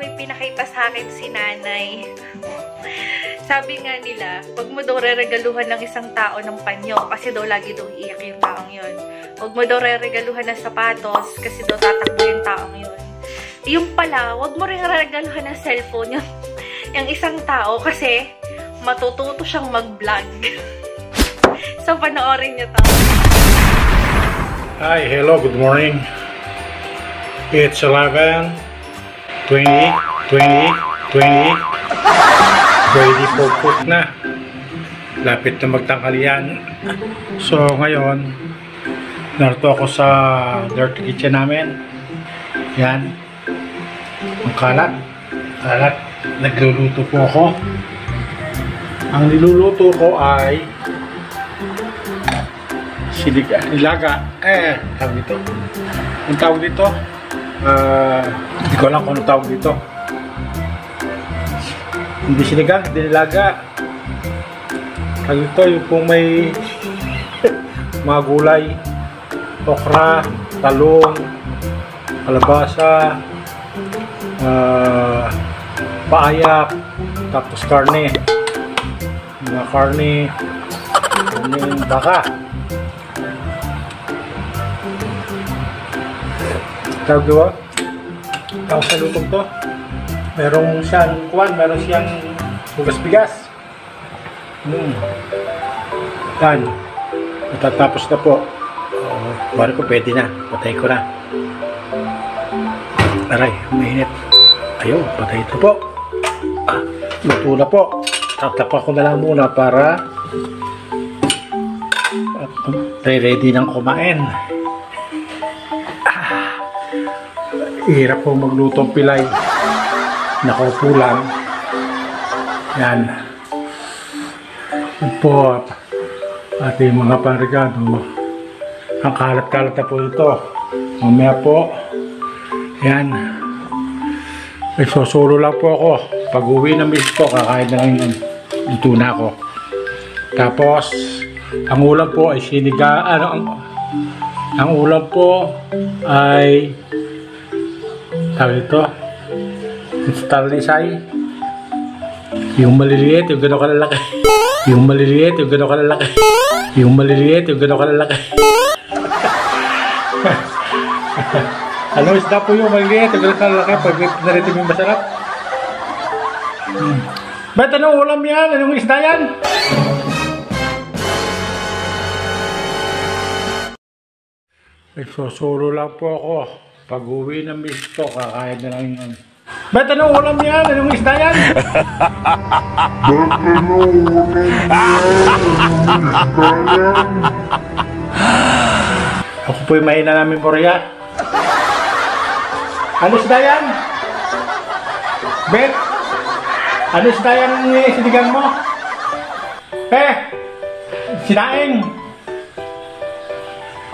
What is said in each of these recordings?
may pinakita sa akin si nanay. Sabi nga nila, wag mo daw reregaluhan ng isang tao ng panyo kasi daw lagi daw iiyak yung taong yun. Wag mo daw reregaluhan ng sapatos kasi daw tatakbo yung taong yun. Yung pala, wag mo rin reregaluhan ng cellphone yung, yung isang tao kasi matututo siyang mag-vlog. so, panoorin niyo to. Hi, hello, good morning. It's 11. 20, 20, 20. Ready for cook na. Lapit na magtanghalian. So, ngayon, narito ako sa dirty kitchen namin. Yan. Ang kalat. Kalat. Nagluluto po ako. Ang niluluto ko ay siliga, nilaga. Eh, tawag dito. Ang tawag dito, ah, hindi ko alam kung ano tawag dito. Hindi siliga, hindi nilaga. Tawag dito, yung kung may mga gulay, okra, talong, kalabasa, ah, paayak, tapos karne. Mga karne, karne baka. Diba? Tawag sa lutong to. Merong siyang kuwan, meron siyang bugas-bigas. Hmm. Yan. Matatapos na po. Uh, bari ko pwede na. Patay ko na. Aray, mainit. Ayun, patay ito po. Ah, luto na po. Tatapa ko na lang muna para at ready ng kumain. Hirap po maglutong pilay. Nakaupo lang. Yan. Yan po ating mga parigado. Ang kalat-kalat na po ito. Mamaya po. Yan. Nagsosolo lang po ako. Pag uwi ng miss ko, kakain na lang yun. Luto na ako. Tapos, ang ulam po ay siniga, ano, ang, ang ulam po ay tawag ito talisay yung maliliit yung gano'ng kalalaki yung maliliit yung gano'ng kalalaki yung maliliit yung gano'ng kalalaki ano isda po yung maliliit yung gano'ng kalalaki pag naritim yung masarap hmm. ba't anong ulam yan? anong isda yan? Nagsosolo lang po ako. Pag uwi ng miss ko, kakain na lang yun. Ba't anong ulam yan? Anong isda yan? Ako po yung mahina namin Korea. Ano isda yan? Bet? Ano isda yan ang sinigang mo? Eh! Sinaing!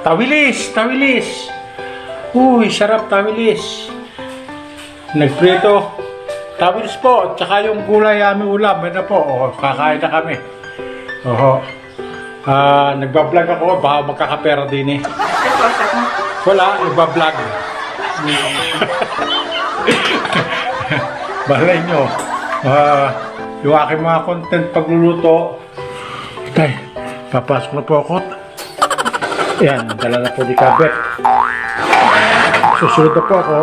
Tawilis! Tawilis! Uy, sarap tawilis. Nagprito. Tawilis po. At saka yung gulay aming ulam. Na po. Oh, kakain na kami. Oho. Ah, nagbablog ako. Baka magkakapera din eh. Wala, nagbablog. Balay nyo. Ah, yung aking mga content pagluluto. Tay, papasok na po ako. Yan, dala na po di kabet. Susunod na po ako.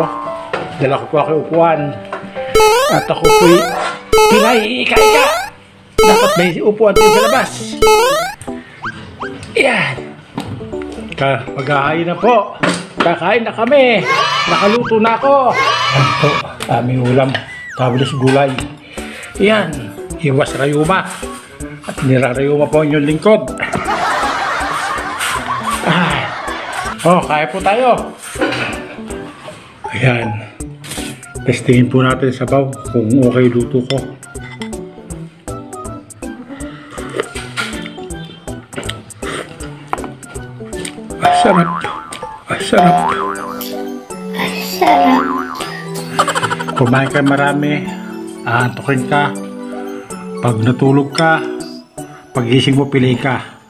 Dala ko po ako upuan. At ako po'y pilay, ika-ika. Dapat may upuan tayo sa labas. Yan. Ka, maghahain na po. Kakain na kami. Nakaluto na ako. Yan po, aming ulam. Tabilis gulay. Yan. Iwas rayuma. At nirarayuma po inyong lingkod. Ah. Oh, kaya po tayo. Ayan. Testingin po natin sa baw kung okay luto ko. Ah, sarap. Ah, sarap. Sarap. Kumain ka marami. Aantokin ka. Pag natulog ka, pagising mo pili ka.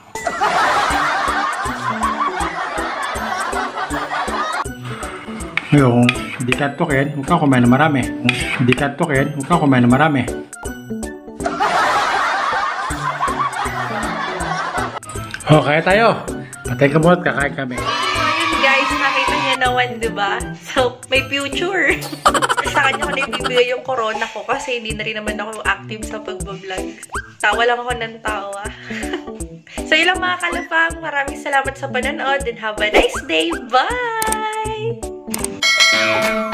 Kung hindi ka tukin, huwag ka kumain na marami. Kung hindi ka huwag ka kumain na marami. O, kaya tayo. Patay ka muna at kakain kami. Ayun guys, nakita niya naman, di ba? So, may future. sa kanya ko na ibibigay yung corona ko kasi hindi na rin naman ako active sa pagbablog. Tawa lang ako ng tawa. so yun lang mga kalapang. Maraming salamat sa panonood and have a nice day. Bye! Música